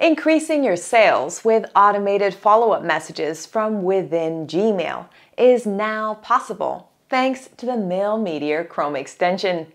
Increasing your sales with automated follow up messages from within Gmail is now possible thanks to the Mailmeteor Chrome extension.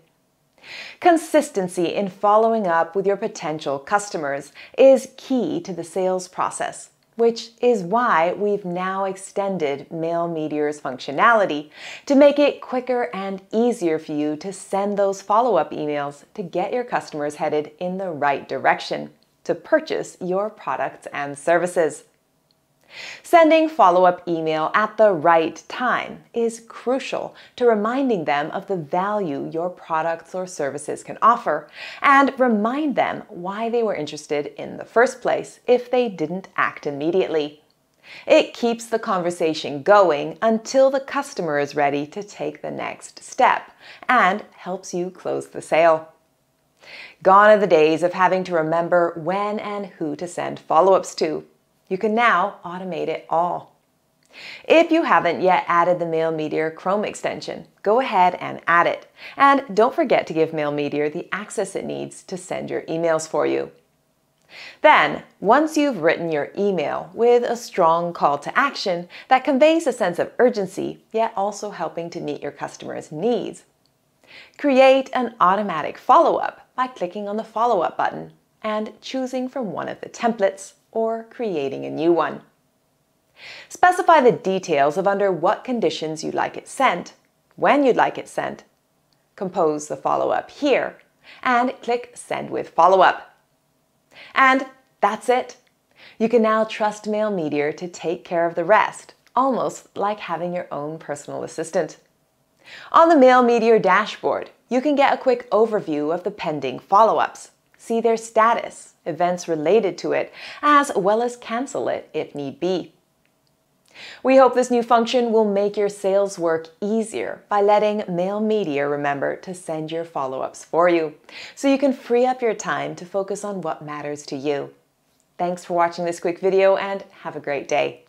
Consistency in following up with your potential customers is key to the sales process, which is why we've now extended Mailmeteor's functionality to make it quicker and easier for you to send those follow up emails to get your customers headed in the right direction to purchase your products and services. Sending follow up email at the right time is crucial to reminding them of the value your products or services can offer and remind them why they were interested in the first place if they didn't act immediately. It keeps the conversation going until the customer is ready to take the next step and helps you close the sale. Gone are the days of having to remember when and who to send follow ups to. You can now automate it all. If you haven't yet added the Mailmeteor Chrome extension, go ahead and add it. And don't forget to give Mailmeteor the access it needs to send your emails for you. Then, once you've written your email with a strong call to action that conveys a sense of urgency, yet also helping to meet your customers' needs, create an automatic follow up by clicking on the follow up button and choosing from one of the templates or creating a new one. Specify the details of under what conditions you'd like it sent, when you'd like it sent. Compose the follow-up here and click Send with Follow-up. And that's it. You can now trust Mailmeteor to take care of the rest, almost like having your own personal assistant. On the Mailmeteor dashboard, you can get a quick overview of the pending follow-ups see their status, events related to it, as well as cancel it if need be. We hope this new function will make your sales work easier by letting Mailmeteor remember to send your follow ups for you, so you can free up your time to focus on what matters to you. Thanks for watching this quick video and have a great day.